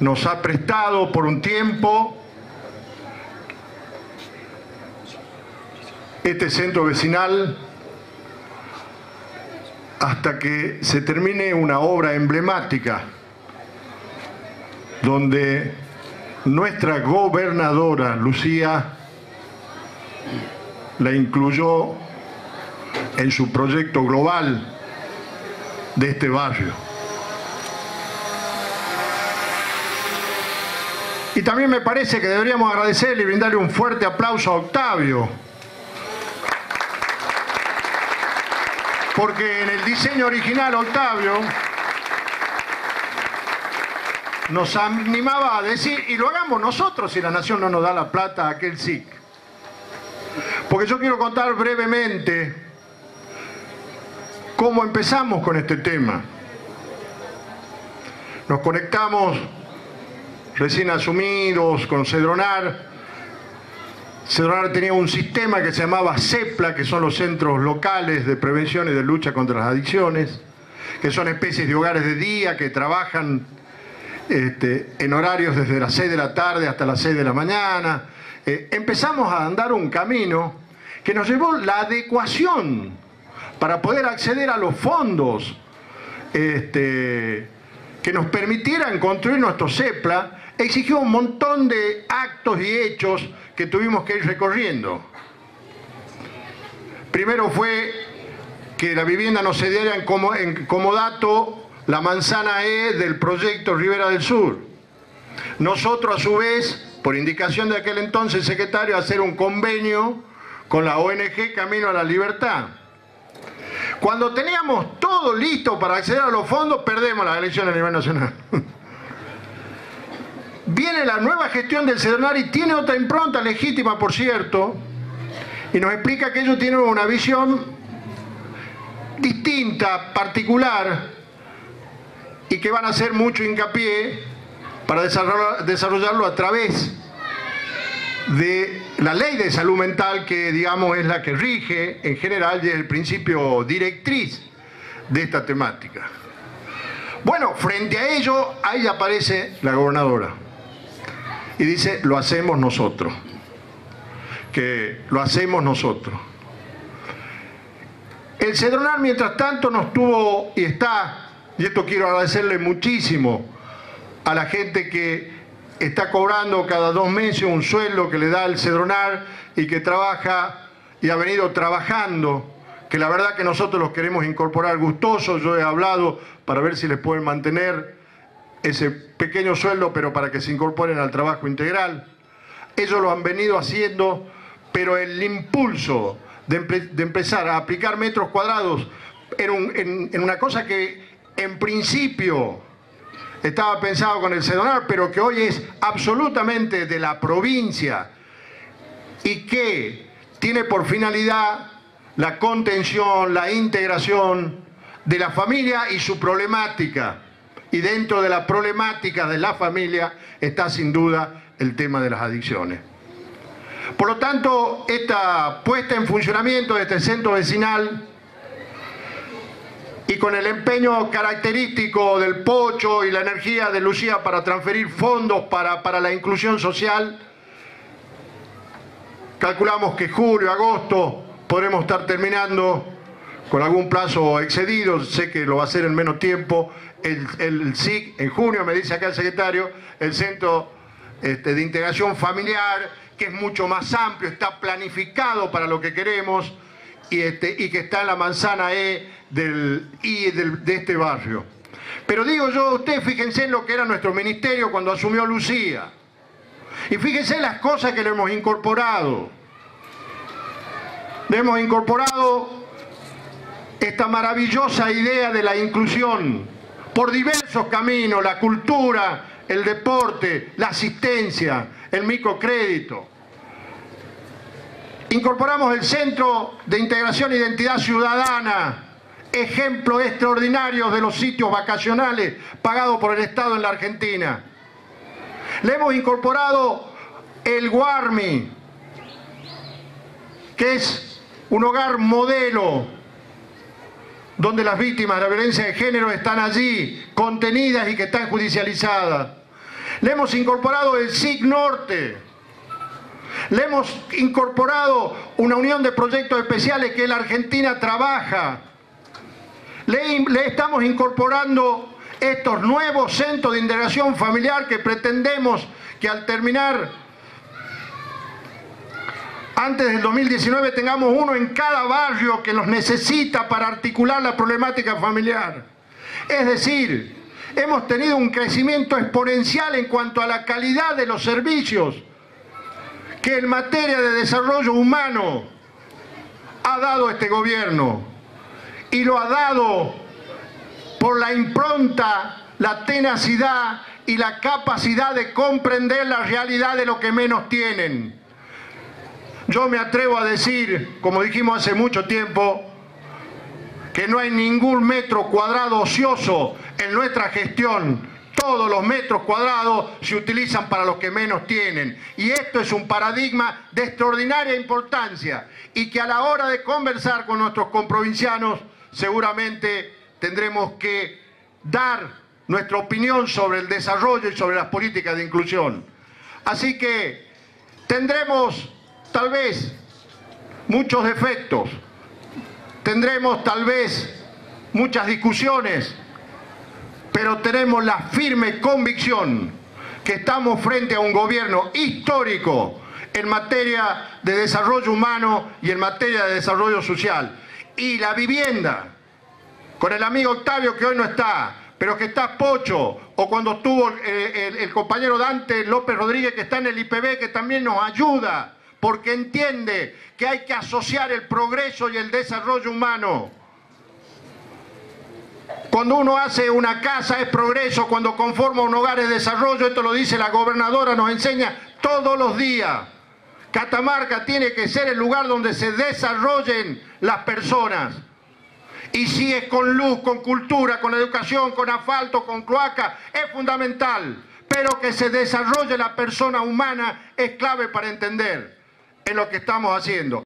nos ha prestado por un tiempo este centro vecinal hasta que se termine una obra emblemática donde nuestra gobernadora Lucía la incluyó en su proyecto global de este barrio. Y también me parece que deberíamos agradecerle y brindarle un fuerte aplauso a Octavio, porque en el diseño original Octavio nos animaba a decir, y lo hagamos nosotros si la nación no nos da la plata a aquel SIC. Porque yo quiero contar brevemente cómo empezamos con este tema. Nos conectamos recién asumidos con Cedronar. Cedronar tenía un sistema que se llamaba CEPLA, que son los centros locales de prevención y de lucha contra las adicciones, que son especies de hogares de día que trabajan este, en horarios desde las 6 de la tarde hasta las 6 de la mañana. Eh, empezamos a andar un camino que nos llevó la adecuación para poder acceder a los fondos este, que nos permitieran construir nuestro CEPLA, exigió un montón de actos y hechos que tuvimos que ir recorriendo. Primero fue que la vivienda no se diera en, como, en comodato la manzana E del proyecto Rivera del Sur. Nosotros, a su vez, por indicación de aquel entonces secretario, hacer un convenio con la ONG Camino a la Libertad. Cuando teníamos todo listo para acceder a los fondos, perdemos las elecciones a nivel nacional. La nueva gestión del Cedronar y tiene otra impronta legítima, por cierto, y nos explica que ellos tienen una visión distinta, particular, y que van a hacer mucho hincapié para desarrollarlo a través de la ley de salud mental que digamos es la que rige en general y es el principio directriz de esta temática. Bueno, frente a ello, ahí aparece la gobernadora y dice, lo hacemos nosotros, que lo hacemos nosotros. El Cedronar, mientras tanto, nos tuvo y está y esto quiero agradecerle muchísimo a la gente que está cobrando cada dos meses un sueldo que le da el Cedronar y que trabaja y ha venido trabajando, que la verdad que nosotros los queremos incorporar gustosos. Yo he hablado para ver si les pueden mantener ese pequeño sueldo, pero para que se incorporen al trabajo integral. Ellos lo han venido haciendo, pero el impulso de, empezar a aplicar metros cuadrados en, en una cosa que en principio estaba pensado con el Cedonar, pero que hoy es absolutamente de la provincia y que tiene por finalidad la contención, la integración de la familia y su problemática. Y dentro de la problemática de la familia está sin duda el tema de las adicciones. Por lo tanto, esta puesta en funcionamiento de este centro vecinal y con el empeño característico del Pocho y la energía de Lucía para transferir fondos para, para la inclusión social, calculamos que julio, agosto podremos estar terminando con algún plazo excedido, sé que lo va a hacer en menos tiempo, el, el SIC en junio, me dice acá el secretario, el Centro este, de Integración Familiar, que es mucho más amplio, está planificado para lo que queremos y, este, que está en la manzana E del, y de este barrio. Pero digo yo, ustedes fíjense en lo que era nuestro ministerio cuando asumió Lucía. Y fíjense en las cosas que le hemos incorporado. Le hemos incorporado esta maravillosa idea de la inclusión por diversos caminos, la cultura, el deporte, la asistencia, el microcrédito. Incorporamos el Centro de Integración e Identidad Ciudadana, ejemplo extraordinario de los sitios vacacionales pagados por el Estado en la Argentina. Le hemos incorporado el Guarmi, que es un hogar modelo donde las víctimas de la violencia de género están allí, contenidas y que están judicializadas. Le hemos incorporado el SIG Norte. Le hemos incorporado una unión de proyectos especiales que la Argentina trabaja. Le, le estamos incorporando estos nuevos centros de integración familiar que pretendemos que al terminar antes del 2019 tengamos uno en cada barrio que los necesita para articular la problemática familiar. Es decir, hemos tenido un crecimiento exponencial en cuanto a la calidad de los servicios que en materia de desarrollo humano ha dado este gobierno y lo ha dado por la impronta, la tenacidad y la capacidad de comprender la realidad de lo que menos tienen. Yo me atrevo a decir, como dijimos hace mucho tiempo, que no hay ningún metro cuadrado ocioso en nuestra gestión. Todos los metros cuadrados se utilizan para los que menos tienen. Y esto es un paradigma de extraordinaria importancia y que a la hora de conversar con nuestros comprovincianos seguramente tendremos que dar nuestra opinión sobre el desarrollo y sobre las políticas de inclusión. Así que tendremos tal vez muchos defectos, tendremos tal vez muchas discusiones, pero tenemos la firme convicción que estamos frente a un gobierno histórico en materia de desarrollo humano y en materia de desarrollo social. Y la vivienda, con el amigo Octavio que hoy no está, pero que está Pocho, o cuando estuvo eh, el, compañero Dante López Rodríguez que está en el IPB, que también nos ayuda, porque entiende que hay que asociar el progreso y el desarrollo humano. Cuando uno hace una casa es progreso, cuando conforma un hogar es desarrollo, esto lo dice la gobernadora, nos enseña todos los días. Catamarca tiene que ser el lugar donde se desarrollen las personas. Y si es con luz, con cultura, con educación, con asfalto, con cloaca, es fundamental. Pero que se desarrolle la persona humana es clave para entender en lo que estamos haciendo.